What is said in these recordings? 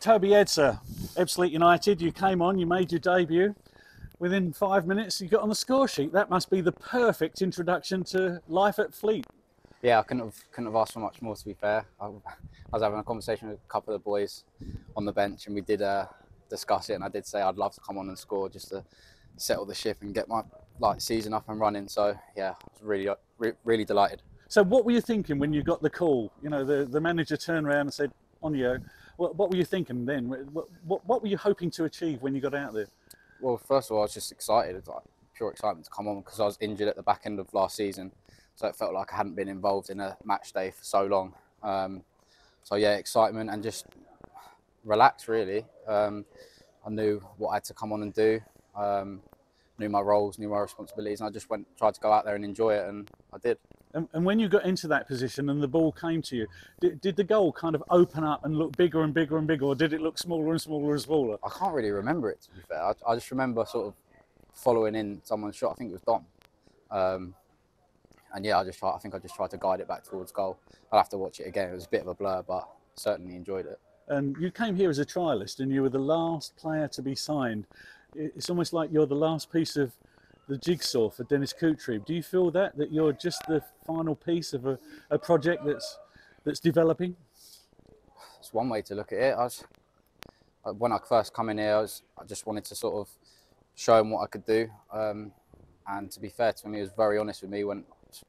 Toby Edser, Ebbsfleet United. You came on, you made your debut. Within five minutes, you got on the score sheet. That must be the perfect introduction to life at Fleet. Yeah, I couldn't have couldn't have asked for much more. To be fair, I, I was having a conversation with a couple of the boys on the bench, and we did uh, discuss it. And I did say I'd love to come on and score just to settle the ship and get my like season up and running. So yeah, I was really re- really delighted. So what were you thinking when you got the call? You know, the, the manager turned around and said, "On you." What, what were you thinking then? What, what, what were you hoping to achieve when you got out there? Well, first of all, I was just excited, it's like pure excitement to come on because I was injured at the back end of last season, so it felt like I hadn't been involved in a match day for so long. Um, so yeah, excitement and just relax really. Um, I knew what I had to come on and do, um, knew my roles, knew my responsibilities, and I just went tried to go out there and enjoy it, and I did. And, and when you got into that position and the ball came to you, did, did the goal kind of open up and look bigger and bigger and bigger, or did it look smaller and smaller and smaller? I can't really remember it to be fair. I, I just remember sort of following in someone's shot. I think it was Dom. Um, and yeah, I just try, I think I just tried to guide it back towards goal. I'll have to watch it again. It was a bit of a blur, but certainly enjoyed it. And you came here as a trialist, and you were the last player to be signed. It's almost like you're the last piece of the jigsaw for Dennis Kutrieb. Do you feel that that you're just the final piece of a, a project that's that's developing? It's one way to look at it. I was, when I first come in here, I, was, I just wanted to sort of show him what I could do. Um, and to be fair to him, he was very honest with me when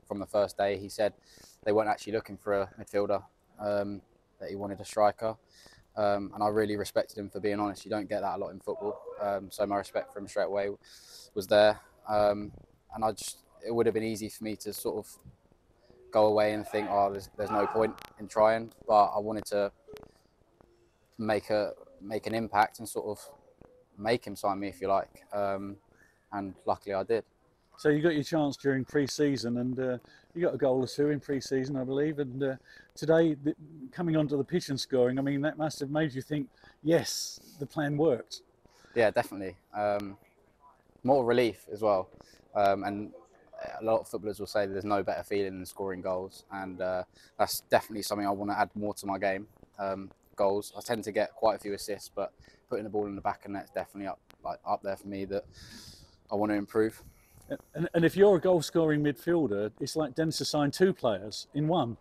from the first day. He said they weren't actually looking for a midfielder, um, that he wanted a striker. Um, and I really respected him for being honest. You don't get that a lot in football. Um, so my respect for him straight away was there. Um, and I just, it would have been easy for me to sort of go away and think, oh, there's, there's no point in trying. But I wanted to make a make an impact and sort of make him sign me, if you like. Um, and luckily, I did. So you got your chance during pre-season, and uh, you got a goal or two in pre-season, I believe. And uh, today, the, coming onto the pitch and scoring, I mean, that must have made you think, yes, the plan worked. Yeah, definitely. Um, more relief as well. Um, and a lot of footballers will say there's no better feeling than scoring goals, and uh, that's definitely something I want to add more to my game. Um, goals. I tend to get quite a few assists, but putting the ball in the back of net's definitely up like up there for me that I want to improve. And, and if you're a goal scoring midfielder, it's like Dennis assigned two players in one.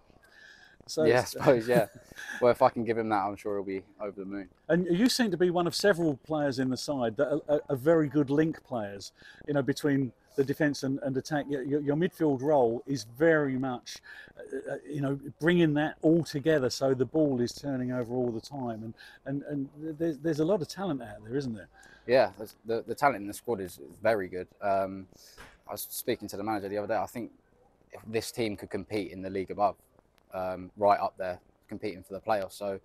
So yeah, I suppose, yeah. well, if I can give him that, I'm sure he'll be over the moon. And you seem to be one of several players in the side that are, are very good link players, you know, between the defence and, and, attack. Your, your, midfield role is very much, uh, uh, you know, bringing that all together so the ball is turning over all the time. And, and, and there's, there's a lot of talent out there, isn't there? Yeah, the, the talent in the squad is, is very good. Um, I was speaking to the manager the other day. I think if this team could compete in the league above, um, right up there competing for the playoffs. So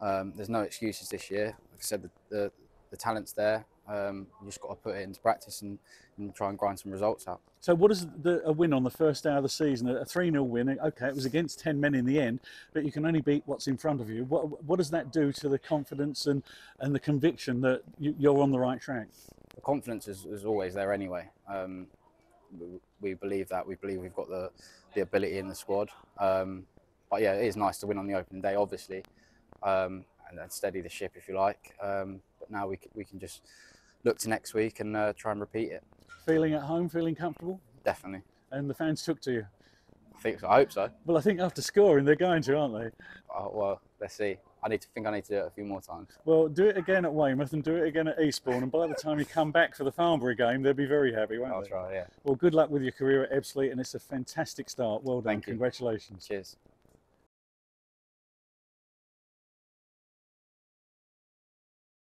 um, there's no excuses this year. Like I said, the, the, the talent's there. Um, you just got to put it into practice and, and, try and grind some results out. So, what is the, a win on the first day of the season? A 3 0 win. Okay, it was against 10 men in the end, but you can only beat what's in front of you. What, what does that do to the confidence and, and the conviction that you, are on the right track? The confidence is, is always there anyway. Um, we, we, believe that. We believe we've got the, the ability in the squad. Um, but yeah, it is nice to win on the opening day, obviously, um, and then steady the ship if you like. Um, but now we, we can just look to next week and uh, try and repeat it. Feeling at home, feeling comfortable? Definitely. And the fans took to you? I think so. I hope so. Well, I think after scoring, they're going to, aren't they? Oh, well, let's see. I need to think I need to do it a few more times. Well, do it again at Weymouth and do it again at Eastbourne, and by the time you come back for the Farnborough game, they'll be very happy, won't I'll they? try, yeah. Well, good luck with your career at Ebbsfleet, and it's a fantastic start. Well done. Thank Congratulations. Cheers.